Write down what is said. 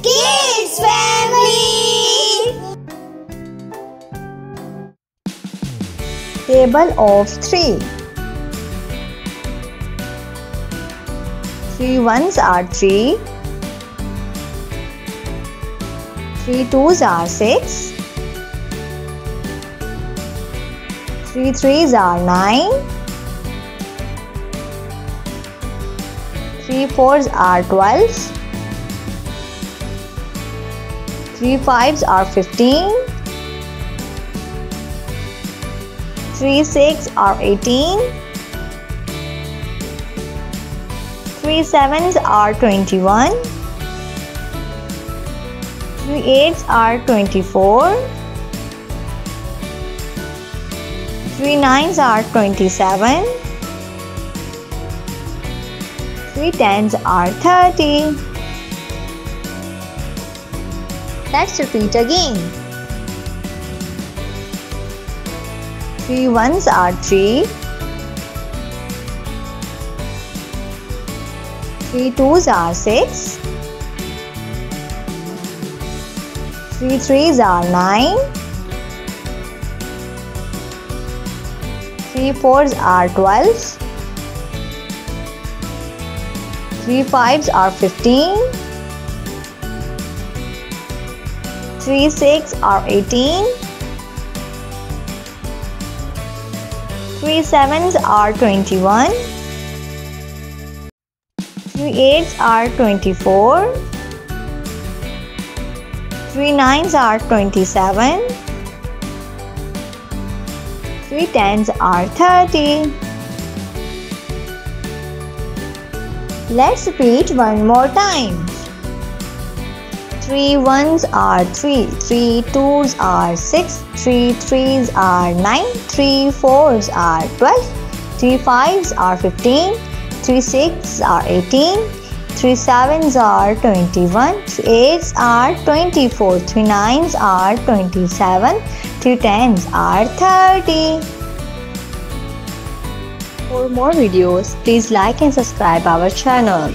Kids Family. Table of 3 3 ones are 3 3 twos are 6 3 threes are 9 3 fours are 12 3 fives are 15 3 6 are 18 3 sevens are 21 3 eights are 24 3 nines are 27 3 tens are 30 let's repeat again Three ones are three. Three twos are six. Three threes are nine. Three fours are twelve. Three fives are fifteen. Three six are eighteen. Three sevens are 21. Three eights are 24. Three nines are 27. Three tens are 30. Let's repeat one more time. Three ones are three, three twos are six, three threes are nine, three fours are twelve. three fives are fifteen. three sixes are eighteen, three sevens are twenty-one, three eights are twenty-four, three nines are twenty-seven, three tens are thirty. For more videos, please like and subscribe our channel.